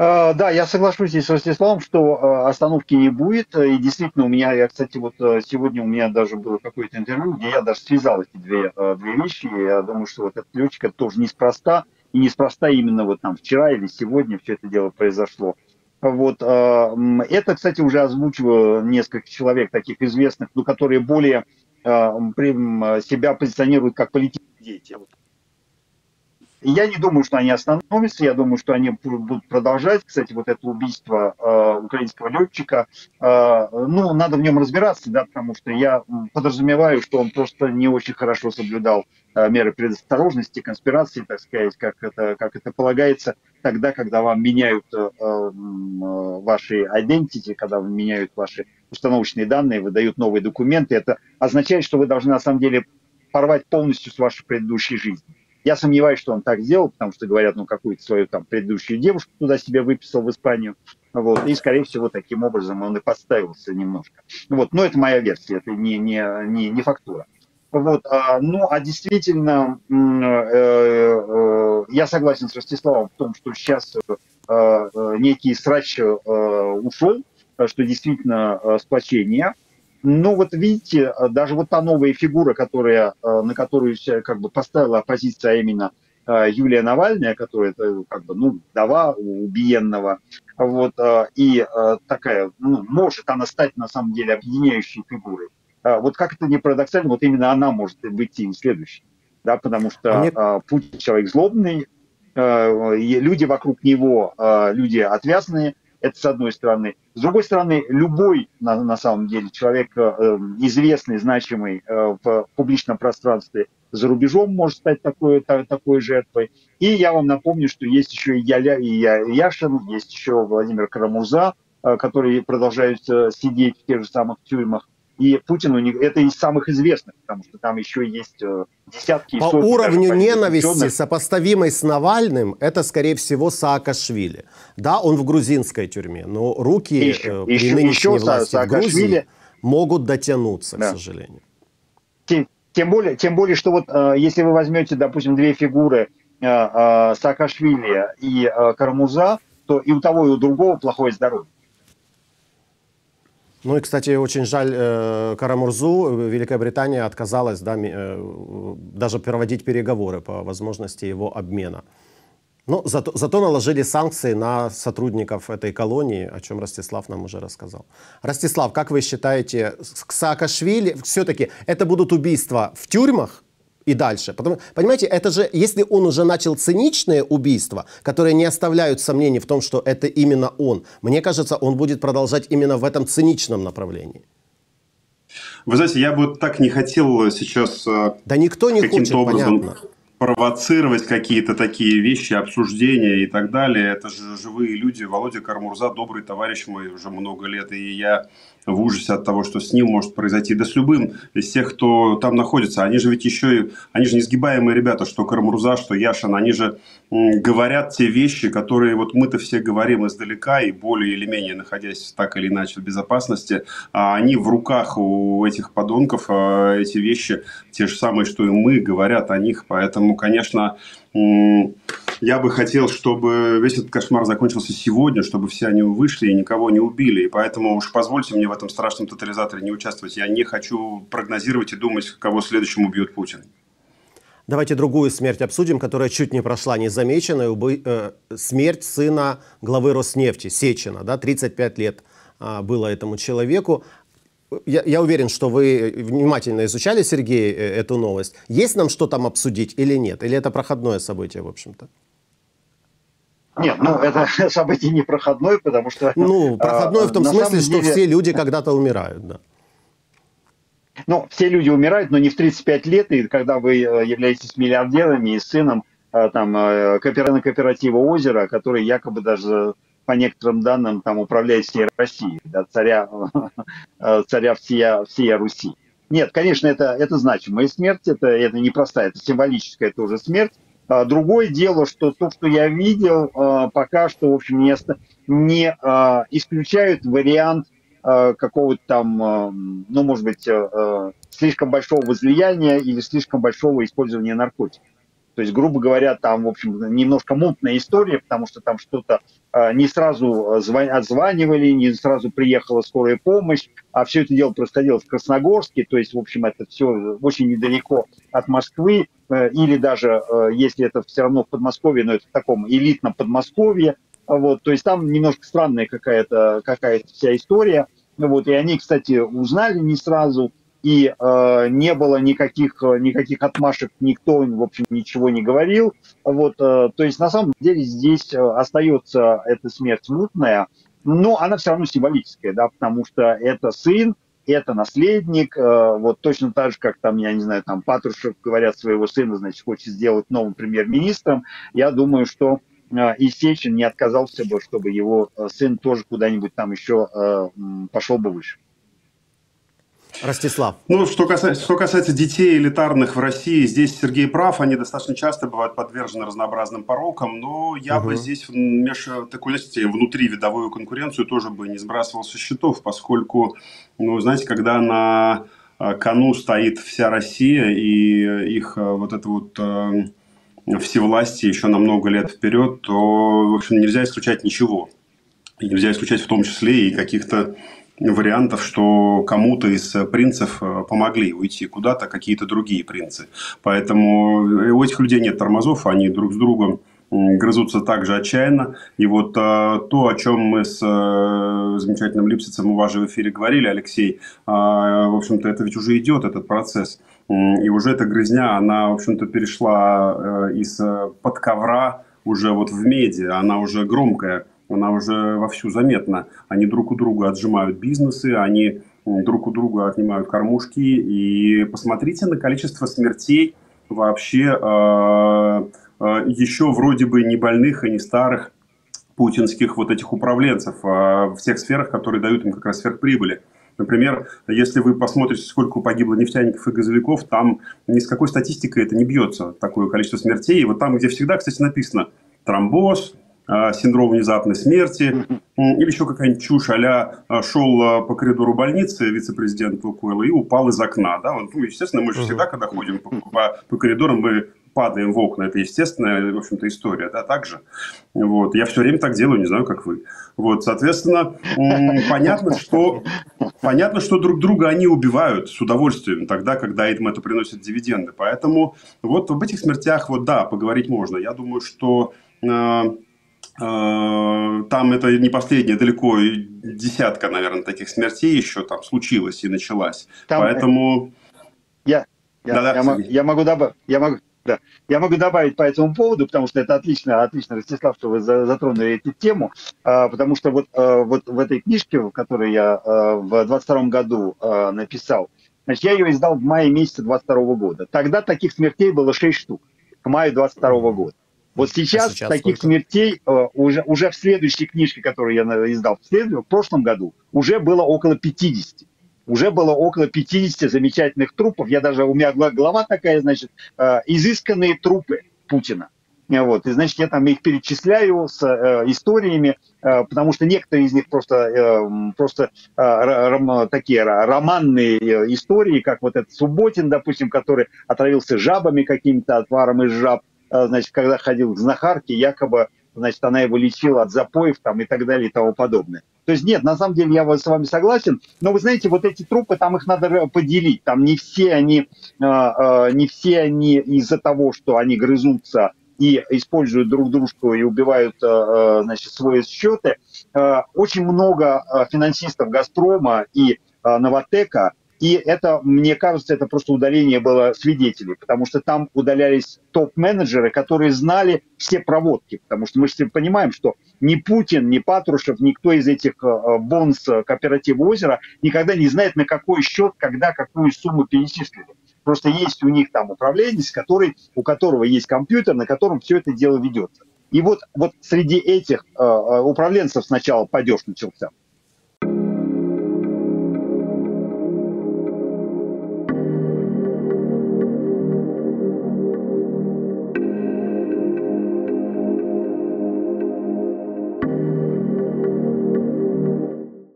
А, да, я соглашусь здесь с Ростиславом, что а, остановки не будет. И действительно, у меня, я, кстати, вот а, сегодня у меня даже было какое-то интервью, где я даже связал эти две, две вещи. Я думаю, что вот этот летчик это тоже неспроста. И неспроста именно вот там вчера или сегодня все это дело произошло. Вот, это, кстати, уже озвучивало несколько человек таких известных, ну, которые более себя позиционируют как политические деятели. Я не думаю, что они остановятся, я думаю, что они будут продолжать. Кстати, вот это убийство э, украинского летчика, э, ну, надо в нем разбираться, да, потому что я подразумеваю, что он просто не очень хорошо соблюдал э, меры предосторожности, конспирации, так сказать, как это, как это полагается, тогда, когда вам меняют э, э, ваши identity, когда вам меняют ваши установочные данные, выдают новые документы, это означает, что вы должны на самом деле порвать полностью с вашей предыдущей жизнью. Я сомневаюсь, что он так сделал, потому что, говорят, ну, какую-то свою там предыдущую девушку туда себе выписал в Испанию. Вот, и, скорее всего, таким образом он и подставился немножко. Вот, но это моя версия, это не, не, не, не фактура. Вот, а, ну, а действительно, э, э, я согласен с Ростиславом в том, что сейчас э, э некий срач э, ушел, что действительно э, сплочение – ну вот видите, даже вот та новая фигура, которая, э, на которую как бы поставила оппозиция, а именно э, Юлия Навальная, которая как бы, ну, вдова убиенного, вот, э, и такая, ну, может она стать на самом деле объединяющей фигурой. Вот как это не парадоксально, вот именно она может быть им следующей, да, потому что а мне... Путин человек злобный, люди вокруг него, люди отвязные, это с одной стороны. С другой стороны, любой, на, на самом деле, человек э, известный, значимый э, в публичном пространстве за рубежом может стать такой, та, такой жертвой. И я вам напомню, что есть еще и, Яля, и Яшин, есть еще Владимир Карамурза, э, которые продолжают э, сидеть в тех же самых тюрьмах. И Путин у них это из самых известных, потому что там еще есть э, десятки. По уровню ненависти, сопоставимой с Навальным, это, скорее всего, Саакашвили. Да, он в грузинской тюрьме, но руки еще, э, при еще, нынешней еще власти в Грузии могут дотянуться, да. к сожалению. Тем, тем, более, тем более, что вот э, если вы возьмете, допустим, две фигуры э, Саакашвили и Карамуза, то и у того, и у другого плохое здоровье. Ну и, кстати, очень жаль э, Карамурзу. Великая Британия отказалась да, э, даже проводить переговоры по возможности его обмена. Но зато, зато наложили санкции на сотрудников этой колонии, о чем Ростислав нам уже рассказал. Ростислав, как вы считаете, Саакашвили, все-таки это будут убийства в тюрьмах и дальше. Потому, понимаете, это же, если он уже начал циничные убийства, которые не оставляют сомнений в том, что это именно он, мне кажется, он будет продолжать именно в этом циничном направлении. Вы знаете, я бы так не хотел сейчас э, да никто не каким-то хочет, образом понятно. провоцировать какие-то такие вещи, обсуждения и так далее. Это же живые люди. Володя Кармурза, добрый товарищ мой уже много лет, и я в ужасе от того, что с ним может произойти. Да с любым из тех, кто там находится. Они же ведь еще и... Они же несгибаемые ребята, что Карамурза, что Яшин. Они же говорят те вещи, которые вот мы-то все говорим издалека и более или менее находясь так или иначе в безопасности. А они в руках у этих подонков, а эти вещи те же самые, что и мы, говорят о них. Поэтому, конечно, я бы хотел, чтобы весь этот кошмар закончился сегодня, чтобы все они вышли и никого не убили. И поэтому уж позвольте мне в этом страшном тотализаторе не участвовать. Я не хочу прогнозировать и думать, кого следующим убьет Путин. Давайте другую смерть обсудим, которая чуть не прошла незамеченной. Убы... Э, смерть сына главы Роснефти, Сечина. Да, 35 лет э, было этому человеку. Я, я уверен, что вы внимательно изучали, Сергей, э, эту новость. Есть нам что там обсудить или нет? Или это проходное событие, в общем-то? Нет, ну это событие не проходное, потому что... Ну, проходное в том смысле, деле... что все люди когда-то умирают, да. Ну, все люди умирают, но не в 35 лет, и когда вы э, являетесь миллиардерами и сыном э, там, кооператива «Озеро», который якобы даже по некоторым данным, там управляет всей Россией, да, царя, царя всея, всей Руси. Нет, конечно, это, это значимая смерть, это, это непростая, это символическая тоже смерть. А, другое дело, что то, что я видел, а, пока что, в общем, не, не а, исключают вариант какого-то там, ну, может быть, слишком большого возлияния или слишком большого использования наркотиков. То есть, грубо говоря, там, в общем, немножко мутная история, потому что там что-то не сразу отзванивали, не сразу приехала скорая помощь, а все это дело происходило в Красногорске, то есть, в общем, это все очень недалеко от Москвы, или даже, э, если это все равно в Подмосковье, но это в таком элитном Подмосковье, вот, то есть там немножко странная какая-то какая вся история, вот, и они, кстати, узнали не сразу, и э, не было никаких, никаких отмашек, никто, в общем, ничего не говорил. Вот, э, то есть, на самом деле, здесь э, остается эта смерть мутная, но она все равно символическая, да, потому что это сын, это наследник, э, вот точно так же, как там, я не знаю, там Патрушев, говорят, своего сына, значит, хочет сделать новым премьер-министром, я думаю, что э, и Сечин не отказался бы, чтобы его э, сын тоже куда-нибудь там еще пошел бы выше. Ростислав. Ну, что касается, что касается детей элитарных в России, здесь Сергей прав, они достаточно часто бывают подвержены разнообразным порокам, но я угу. бы здесь меж, такую, знаете, внутривидовую конкуренцию тоже бы не сбрасывал со счетов, поскольку, ну, знаете, когда на э, кону стоит вся Россия и их э, вот это вот э, всевластие еще на много лет вперед, то, в общем, нельзя исключать ничего. Нельзя исключать в том числе и каких-то вариантов, что кому-то из принцев э, помогли уйти куда-то какие-то другие принцы. Поэтому у этих людей нет тормозов, они друг с другом грызутся так же отчаянно. И вот а, то, о чем мы с а, замечательным Липсицем у вас же в эфире говорили, Алексей, а, в общем-то, это ведь уже идет, этот процесс. И уже эта грызня, она, в общем-то, перешла из под ковра уже вот в медиа, она уже громкая она уже вовсю заметна. Они друг у друга отжимают бизнесы, они друг у друга отнимают кормушки. И посмотрите на количество смертей вообще э, э, еще вроде бы не больных и не старых путинских вот этих управленцев э, в всех сферах, которые дают им как раз сверхприбыли. Например, если вы посмотрите, сколько погибло нефтяников и газовиков, там ни с какой статистикой это не бьется, такое количество смертей. И вот там, где всегда, кстати, написано тромбоз, а, синдром внезапной смерти, или еще какая-нибудь чушь а шел а, по коридору больницы вице-президент Лукойла и упал из окна. Да? Ну, естественно, мы же всегда, когда ходим по, по, по коридорам, мы падаем в окна. Это естественная, в общем-то, история, да, так же. Вот. Я все время так делаю, не знаю, как вы. Вот, соответственно, понятно, что, понятно, что друг друга они убивают с удовольствием тогда, когда им это приносит дивиденды. Поэтому вот об этих смертях, вот да, поговорить можно. Я думаю, что Э, там это не последняя, далеко десятка, наверное, таких смертей еще там случилось и началась. Там, Поэтому... Я, я, да, я, мог, я могу добавить, я могу, да. Я могу добавить по этому поводу, потому что это отлично, отлично, Ростислав, что вы затронули эту тему, а, потому что вот, а, вот в этой книжке, которую я в 22 году написал, значит, я ее издал в мае месяце 22 года. Тогда таких смертей было 6 штук к маю 22 года. Вот сейчас, а сейчас таких сколько? смертей э, уже, уже в следующей книжке, которую я издал в, следующем, в прошлом году, уже было около 50. Уже было около 50 замечательных трупов. Я даже, у меня голова такая, значит, э, изысканные трупы Путина. Вот, и, значит, я там их перечисляю с э, историями, э, потому что некоторые из них просто, э, просто э, ром, такие романные э, истории, как вот этот Субботин, допустим, который отравился жабами каким-то, отваром из жаб, Э, значит, когда ходил к знахарке, якобы, значит, она его лечила от запоев там и так далее и тому подобное. То есть нет, на самом деле я с вами согласен, но вы знаете, вот эти трупы, там их надо поделить, там не все они, э, э, не все они из-за того, что они грызутся и используют друг дружку и убивают значит, свои счеты. Очень много финансистов «Газпрома» и «Новотека» И это, мне кажется, это просто удаление было свидетелей, потому что там удалялись топ-менеджеры, которые знали все проводки. Потому что мы же понимаем, что ни Путин, ни Патрушев, никто из этих э, бонс кооператива озера никогда не знает, на какой счет, когда, какую сумму перечислили. Просто есть у них там управленец, который, у которого есть компьютер, на котором все это дело ведется. И вот, вот среди этих э, э управленцев сначала падеж начался.